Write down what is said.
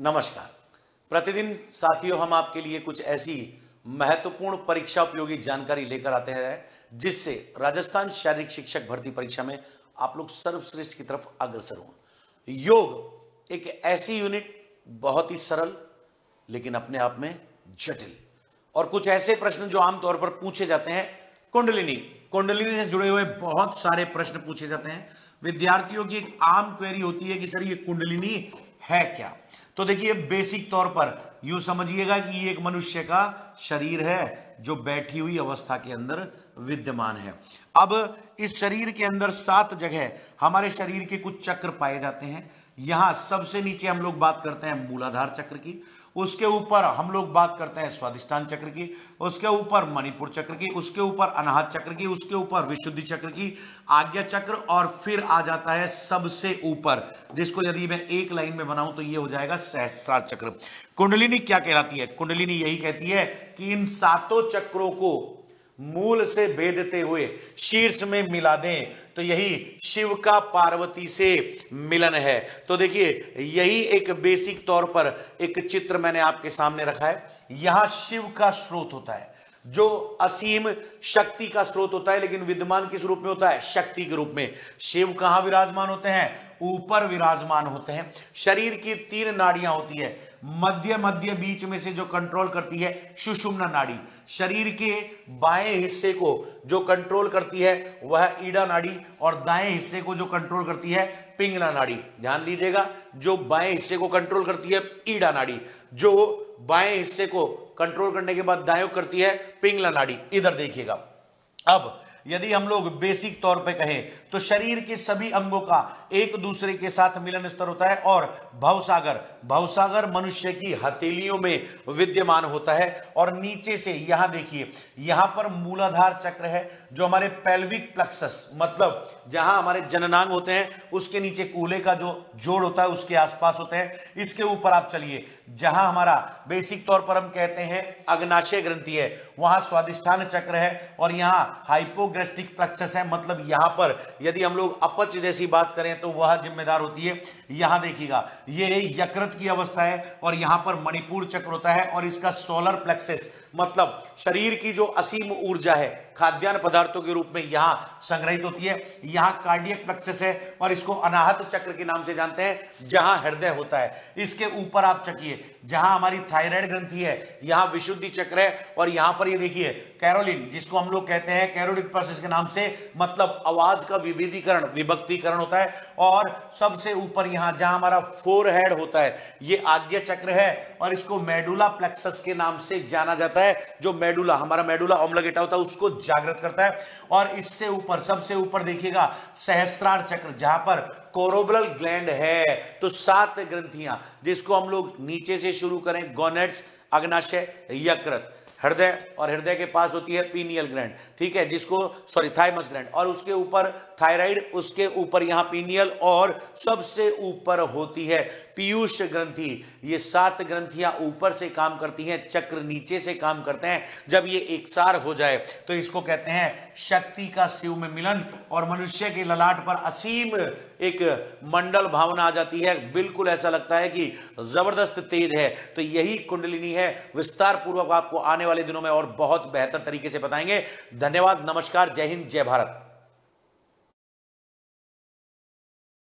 नमस्कार। प्रतिदिन साथियों, हम आपके लिए कुछ ऐसी महत्वपूर्ण परीक्षा उपयोगी जानकारी लेकर आते हैं, जिससे राजस्थान शारीरिक शिक्षक भर्ती परीक्षा में आप लोग सर्वश्रेष्ठ की तरफ़ अग्रसर हों। योग एक ऐसी यूनिट बहुत ही सरल, लेकिन अपने आप में जटिल। और कुछ ऐसे प्रश्न जो आमतौर पर पूछे जाते हैं, कुंडलिनी। कुंडलिनी से जुड़े हुए बहुत सारे प्रश्न पूछे जाते हैं। विद्यार्थियों की एक आम क्वेरी होती है कि, सर, ये कुंडलिनी है क्या? तो देखिए, बेसिक तौर पर यू समझिएगा कि ये एक मनुष्य का शरीर है, जो बैठी हुई अवस्था के अंदर विद्यमान है। अब इस शरीर के अंदर सात जगह हमारे शरीर के कुछ चक्र पाए जाते हैं। यहाँ सबसे नीचे हम लोग बात करते हैं मूलाधार चक्र की। उसके ऊपर हम लोग बात करते हैं स्वादिष्टान चक्र की, उसके ऊपर मणिपुर चक्र की, उसके ऊपर अनाहत चक्र की, उसके ऊपर विशुद्धि चक्र की, आज्ञा चक्र और फिर आ जाता है सबसे ऊपर, जिसको यदि मैं एक लाइन में बनाऊँ तो ये हो जाएगा सहस्रार चक्र। कुंडलिनी क्या कहलाती है? कुंडलिनी यही कहती है कि इन सातों चक्रों को मूल से भेदते हुए शीर्ष में मिला दें तो यही शिव का पार्वती से मिलन है। तो देखिए, यही एक बेसिक तौर पर एक चित्र मैंने आपके सामने रखा है। यहाँ शिव का स्रोत होता है, जो असीम शक्ति का स्रोत होता है, लेकिन विद्यमान किस रूप में होता है? शक्ति के रूप में। शिव कहाँ विराजमान होते हैं? ऊपर विराजमान होते हैं। शरीर की तीन नाड़ियाँ होती है। मध्य मध्य बीच में से जो कंट्रोल करती है, सुषुम्ना नाड़ी। शरीर के बाएँ हिस्से को जो कंट्रोल करती है, वह ईडा नाड़ी और दाएँ हिस्से को जो कंट्रोल करती है, पिंगला नाड़ी। ध्यान दीजिएगा, जो बाएँ हिस्से को कंट्रोल करती है, ईडा नाड़ी। जो बाएँ हिस्से को कंट्रोल करने के बाद दाएँ करती है, पिंगला नाड़ी। इधर देखिएगा। अब यदि हम लोग बेसिक तौर पे कहें तो शरीर के सभी अंगों का एक दूसरे के साथ मिलन स्तर होता है और भवसागर भवसागर मनुष्य की हथेलियों में विद्यमान होता है। और नीचे से यहाँ देखिए, यहाँ पर मूलाधार चक्र है, जो हमारे पेल्विक प्लक्सस मतलब जहाँ हमारे जननांग होते हैं, उसके नीचे कूले का जो जोड़ होता है, उसके आसपास होते हैं। इसके ऊपर आप चलिए, जहाँ हमारा बेसिक तौर पर हम कहते हैं, अग्नाशय ग्रंथि है, वहाँ स्वादिष्ठान चक्र है और यहाँ हाइपोग्रेस्टिक प्लक्सस है। मतलब यहाँ पर यदि हम लोग अपच जैसी बात करें तो वह जिम्मेदार होती है। यहाँ देखिएगा, ये यकृत की अवस्था है और यहाँ पर मणिपुर चक्र होता है और इसका सोलर प्लेक्सेस मतलब शरीर की जो असीम ऊर्जा है, खाद्यान्न पदार्थों के रूप में यहाँ संग्रहित होती है। यहाँ कार्डियक प्लेक्सेस है और इसको अनाहत चक्र के नाम से जानते हैं, जहाँ हृदय होता है। इसके ऊपर आप चकिए, जहाँ हमारी थायराइड ग्रंथि है, यहाँ विशुद्धि चक्र है और यहाँ पर ये देखिए कैरोलिन जिसको हम लोग कहते हैं कैरोलिन प्रोसेस के नाम से मतलब आवाज़ का विविधीकरण, विभक्तिकरण होता है और सबसे ऊपर यहाँ जहाँ हमारा फोर हेड होता है, ये आज्ञा चक्र है और इसको मेडुला प्लेक्सस के नाम से जाना जाता है। जो मेडुला हमारा मेडुला ऑम्लगेटा होता है, उसको जागृत करता है। और इससे ऊपर, सबसे ऊपर देखिएगा, सहस्त्रार चक्र, जहाँ पर कोरोबल ग्लैंड है। तो सात ग्रंथियाँ, जिसको हम लोग नीचे से शुरू करें गोनेट्स अग्नाशय, यकृत। हृदय, और हृदय के पास होती है पीनियल ग्लैंड ठीक है, जिसको सॉरी थाइमस ग्लैंड और उसके ऊपर थायराइड उसके ऊपर यहाँ पीनियल और सबसे ऊपर होती है पीयूष ग्रंथि। ये सात ग्रंथियाँ ऊपर से काम करती हैं, चक्र नीचे से काम करते हैं। जब ये एक सार हो जाए तो इसको कहते हैं शक्ति का शिव में मिलन, और मनुष्य के ललाट पर असीम एक मंडल भावना आ जाती है। बिल्कुल ऐसा लगता है कि ज़बरदस्त तेज है। तो यही कुंडलिनी है। विस्तार पूर्वक आपको आने वाले दिनों में और बहुत बेहतर तरीके से बताएँगे। धन्यवाद, नमस्कार, जय हिंद, जय भारत।